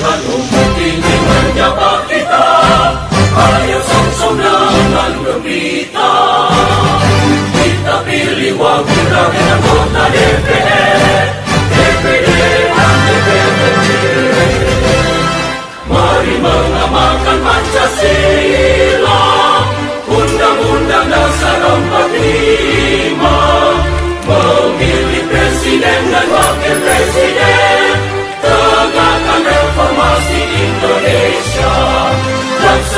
halumbog tiniman niya pa kita Ayaw samsam lang ang lumita. Kita pili,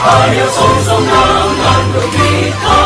Ayo song-song dengan gembira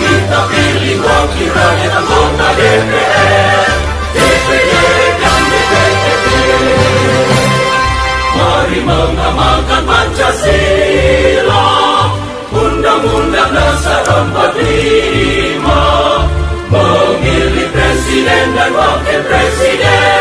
Kita pilih wakil rakyat anggota DPR DPD dan DPRD Mari mengamalkan Pancasila Undang-Undang Dasar 45 Memilih Presiden dan Wakil Presiden